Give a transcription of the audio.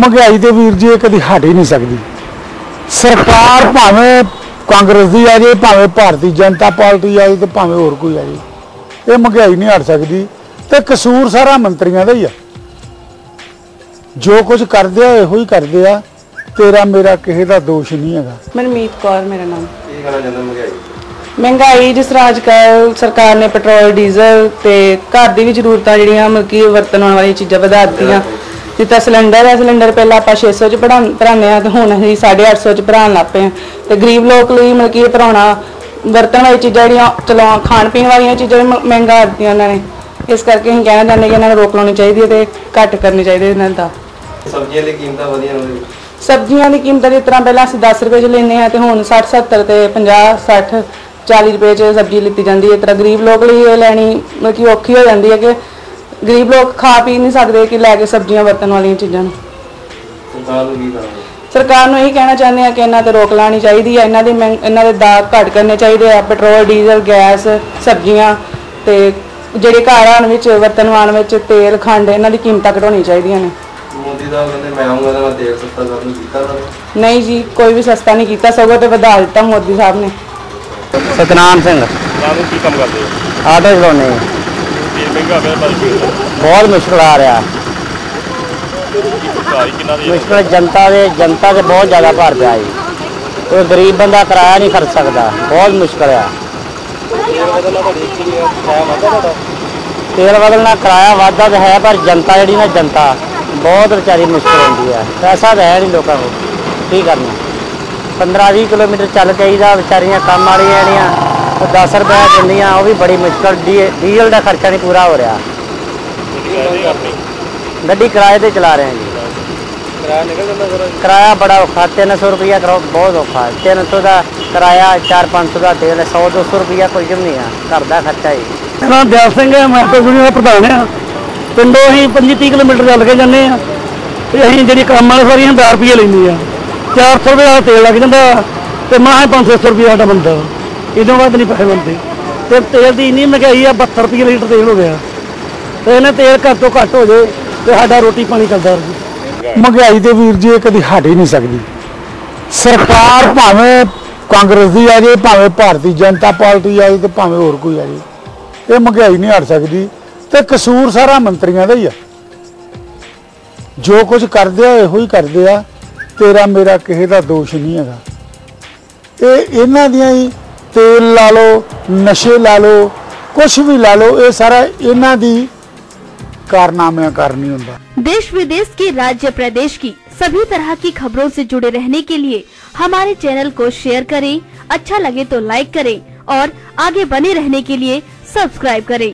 ਮਹਿੰਗਾਈ ਦੇ ਵੀਰ ਜੀ ਇਹ ਕਦੀ ਹਟ ਹੀ ਨਹੀਂ ਸਕਦੀ। ਸਰਕਾਰ ਭਾਵੇਂ ਕਾਂਗਰਸ ਦੀ ਆ ਜੇ ਭਾਵੇਂ ਭਾਰਤੀ ਜਨਤਾ ਪਾਰਟੀ ਆ ਜੇ ਤੇ ਭਾਵੇਂ ਹੋਰ ਕੋਈ ਆ ਜੇ ਇਹ ਮਹਿੰਗਾਈ ਨਹੀਂ ਹਟ ਸਕਦੀ ਤੇ ਕਸੂਰ ਸਾਰਾ ਮੰਤਰੀਆਂ ਦਾ ਹੀ ਆ। ਜੋ ਕੁਝ ਕਰਦੇ ਆ ਇਹੋ ਹੀ ਕਰਦੇ ਆ। ਤੇਰਾ ਮੇਰਾ ਕਿਸੇ ਦਾ ਦੋਸ਼ ਨਹੀਂ ਹੈਗਾ। ਮਨਮੀਤ ਕੌਰ ਮੇਰਾ ਨਾਮ। ਕੀ ਕਹਿਣਾ ਚਾਹੁੰਦਾ ਮਹਿੰਗਾਈ ਮਹਿੰਗਾਈ ਜਿਸ ਤਰ੍ਹਾਂ ਅੱਜ ਕੱਲ੍ਹ ਸਰਕਾਰ ਨੇ ਪੈਟਰੋਲ ਡੀਜ਼ਲ ਤੇ ਘਰ ਦੀ ਵੀ ਜ਼ਰੂਰਤਾਂ ਜਿਹੜੀਆਂ ਮਤਲਬ ਕਿ ਵਰਤਣ ਵਾਲੀਆਂ ਚੀਜ਼ਾਂ ਵਧਾ ਦਿੱਤੀਆਂ। ਜਿੱਦਾਂ ਸਿਲੰਡਰ ਹੈ ਸਿਲੰਡਰ ਪਹਿਲਾਂ ਆਪਾਂ 600 ਚ ਭਰਾ- ਭਰਾਉਂਦੇ ਆ ਤੇ ਹੁਣ ਅਸੀਂ 850 ਚ ਭਰਾਉਣ ਲੱਗ ਪਏ ਹਾਂ। ਤੇ ਗਰੀਬ ਲੋਕ ਲਈ ਮਤਲਬ ਕਿ ਇਹ ਭਰਾਉਣਾ ਵਰਤਣ ਵਾਲੀ ਚੀਜ਼ਾਂ ਜਿਹੜੀਆਂ ਚਲੋ ਖਾਣ ਪੀਣ ਵਾਲੀਆਂ ਚੀਜ਼ਾਂ ਵੀ ਮਹਿੰਗਾ ਦਿੱਤੀਆਂ ਉਹਨਾਂ ਨੇ। ਇਸ ਕਰਕੇ ਅਸੀਂ ਕਹਿਣਾ ਚਾਹੁੰਦੇ ਕਿ ਇਹਨਾਂ ਨੂੰ ਰੋਕ ਲਾਉਣੀ ਚਾਹੀਦੀ ਹੈ ਤੇ ਘੱਟ ਕਰਨੀ ਚਾਹੀਦੀ ਹੈ ਇਹਨਾਂ ਦਾ। ਸਬਜ਼ੀਆਂ ਦੀ ਕੀਮਤਾਂ ਵਧੀਆਂ ਨੇ। ਸਬਜ਼ੀਆਂ ਦੀ ਕੀਮਤ ਜਿਸ ਤਰ੍ਹਾਂ ਪਹਿਲਾਂ ਅਸੀਂ 10 ਰੁਪਏ ਚ ਲੈਂਦੇ ਆ ਤੇ ਹੁਣ 60 70 ਤੇ 50 60 40 ਰੁਪਏ ਚ ਸਬਜ਼ੀ ਲਿੱਤੀ ਜਾਂਦੀ ਹੈ। ਇਸ ਤਰ੍ਹਾਂ ਗਰੀਬ ਲੋਕ ਲਈ ਇਹ ਲੈਣੀ ਮਤਲਬ ਕਿ ਔਖੀ ਹੋ ਜਾਂਦੀ ਹੈ ਕਿ ਗਰੀਬ ਲੋਕ ਖਾ ਪੀ ਨਹੀਂ ਸਕਦੇ ਕਿ ਲੈ ਕੇ ਸਬਜ਼ੀਆਂ ਵਰਤਣ ਵਾਲੀਆਂ ਚੀਜ਼ਾਂ ਨੂੰ। ਸਰਕਾਰ ਨੂੰ ਕੀ ਕਰਾਂਗੇ? ਸਰਕਾਰ ਨੂੰ ਇਹੀ ਕਹਿਣਾ ਚਾਹੁੰਦੇ ਆ ਕਿ ਇਹਨਾਂ ਤੇ ਰੋਕ ਲਾਣੀ ਚਾਹੀਦੀ ਹੈ ਇਹਨਾਂ ਦੇ ਇਹਨਾਂ ਦੇ ਦਾਗ ਘੱਟ ਕਰਨੇ ਚਾਹੀਦੇ ਆ ਪੈਟਰੋਲ ਡੀਜ਼ਲ ਗੈਸ ਸਬਜ਼ੀਆਂ ਤੇ ਜਿਹੜੇ ਘਰ ਵਿੱਚ ਵਰਤਣ ਵਾਣ ਵਿੱਚ ਤੇਲ ਖੰਡ ਇਹਨਾਂ ਦੀ ਕੀਮਤਾਂ ਘਟਾਉਣੀਆਂ ਚਾਹੀਦੀਆਂ ਨੇ। ਮੋਦੀ ਦਾ ਕਹਿੰਦੇ ਮੈਂ ਆਉਂਗਾ ਤਾਂ ਮੈਂ ਤੇਲ ਸਸਤਾ ਕਰਨ ਕੀਤਾ ਤਾਂ ਨਹੀਂ ਜੀ ਕੋਈ ਵੀ ਸਸਤਾ ਨਹੀਂ ਕੀਤਾ ਸਗੋਂ ਤੇ ਵਧਾ ਦਿੱਤਾ ਮੋਦੀ ਸਾਹਿਬ ਨੇ। ਸਤਨਾਮ ਸਿੰਘ। ਲਾਨੂੰ ਕੀ ਕੰਮ ਕਰਦੇ ਹੋ? ਆਟੋ ਚਲਾਉਂਦੇ ਬਹੁਤ ਮੁਸ਼ਕਲ ਆ ਰਿਹਾ। ਮੁਸ਼ਕਲ ਜਨਤਾ ਦੇ ਜਨਤਾ ਦੇ ਬਹੁਤ ਜ਼ਿਆਦਾ ਭਾਰ ਪਿਆ ਜੀ। ਕੋਈ ਗਰੀਬ ਬੰਦਾ ਕਿਰਾਇਆ ਨਹੀਂ ਖਰਚ ਸਕਦਾ। ਬਹੁਤ ਮੁਸ਼ਕਲ ਆ। ਤੇਲ ਬਦਲਣਾ ਕਿਰਾਇਆ ਵਾਧਾ ਤਾਂ ਹੈ ਪਰ ਜਨਤਾ ਜਿਹੜੀ ਨਾ ਜਨਤਾ ਬਹੁਤ ਵਿਚਾਰੀ ਮੁਸ਼ਕਲ ਹੁੰਦੀ ਆ। ਪੈਸਾ ਤਾਂ ਹੈ ਨਹੀਂ ਲੋਕਾਂ ਕੋਲ। ਕੀ ਕਰਨਾ? 15-20 ਕਿਲੋਮੀਟਰ ਚੱਲ ਕੇ ਆਈਦਾ ਵਿਚਾਰੀਆਂ ਕੰਮ ਵਾਲੀਆਂ ਜਿਹੜੀਆਂ 10 ਰੁਪਏ ਦਿੰਦੀਆਂ ਉਹ ਵੀ ਬੜੀ ਮੁਸ਼ਕਲ ਡੀ- ਡੀਜ਼ਲ ਦਾ ਖਰਚਾ ਨਹੀਂ ਪੂਰਾ ਹੋ ਰਿਹਾ। ਗੱਡੀ ਕਿਰਾਏ ਤੇ ਚਲਾ ਰਹੇ ਹਾਂ ਜੀ। ਕਿਰਾਇਆ ਨਿਕਲ ਜਾਂਦਾ ਸਰ ਕਿਰਾਇਆ ਬੜਾ ਔਖਾ 300 ਰੁਪਇਆ ਕਰੋ ਬਹੁਤ ਔਖਾ। ਹੈ। 300 ਦਾ ਕਿਰਾਇਆ 4-500 ਦਾ ਤੇਲ 100-200 ਰੁਪਇਆ ਕੁਝ ਵੀ ਨਹੀਂ ਆ ਘਰ ਦਾ ਖਰਚਾ ਹੀ। ਮੇਰਾ ਦਿਆਲ ਸਿੰਘ ਹੈ ਮੈਂ ਯੂਨੀਅਨ ਦਾ ਪ੍ਰਧਾਨ ਆ ਪਿੰਡੋਂ ਅਸੀਂ 25 ਕਿਲੋਮੀਟਰ ਚੱਲ ਕੇ ਜਾਂਦੇ ਆ ਤੇ ਅਸੀਂ ਜਿਹੜੀ ਕੰਮ ਵਾਲੇ ਸਾਰੀਆਂ 1000 ਰੁਪਏ ਲੈਂਦੀ ਆ 400 ਰੁਪਏ ਦਾ ਤੇਲ ਲੱਗ ਜਾਂਦਾ ਤੇ ਮਾਹ 500 ਰੁਪਏ ਸਾਡਾ ਬੰਦਾ ਇਹਦੋਂ ਵੱਧ ਨਹੀਂ ਪੈਸੇ ਬਣਦੇ। ਤੇ ਤੇਲ ਦੀ ਇੰਨੀ ਮਹਿੰਗਾਈ ਆ 72 ਰੁਪਏ ਲੀਟਰ ਤੇਲ ਹੋ ਗਿਆ। ਤੇ ਇਹਨੇ ਤੇਲ ਘੱਟ ਤੋਂ ਘੱਟ ਹੋ ਜੇ ਤੇ ਸਾਡਾ ਰੋਟੀ ਪਾਣੀ ਚੱਲਦਾ ਰਹੇ। ਮਹਿੰਗਾਈ ਦੇ ਵੀਰ ਜੀ ਕਦੀ ਹਟ ਹੀ ਨਹੀਂ ਸਕਦੀ। ਸਰਕਾਰ ਭਾਵੇਂ ਕਾਂਗਰਸ ਦੀ ਆ ਜੇ, ਭਾਵੇਂ ਭਾਰਤੀ ਜਨਤਾ ਪਾਰਟੀ ਆ ਜੇ ਤੇ ਭਾਵੇਂ ਹੋਰ ਕੋਈ ਆ ਜੇ, ਇਹ ਮਹਿੰਗਾਈ ਨਹੀਂ ਹਟ ਸਕਦੀ। ਤੇ ਕਸੂਰ ਸਾਰਾ ਮੰਤਰੀਆਂ ਦਾ ਹੀ ਆ। ਜੋ ਕੁਝ ਕਰਦੇ ਆ, ਇਹੋ ਹੀ ਕਰਦੇ ਆ। ਤੇਰਾ ਮੇਰਾ ਕਿਸੇ ਦਾ ਦੋਸ਼ ਨਹੀਂ ਹੈਗਾ। ਇਹ ਇਹਨਾਂ ਦੀਆਂ ਹੀ ਤੇਲ ਲਾ ਲਓ ਨਸ਼ੇ ਲਾ ਲਓ ਕੁਝ ਵੀ ਲਾ ਲਓ ਇਹ ਸਾਰਾ ਇਹਨਾਂ ਦੀ ਕਾਰਨਾਮਿਆਂ ਕਾਰਨ ਹੀ ਹੁੰਦਾ देश विदेश की राज्य प्रदेश की सभी तरह की खबरों से जुड़े रहने के लिए हमारे चैनल को शेयर करें अच्छा लगे तो लाइक करें और आगे बने रहने के लिए सब्सक्राइब करें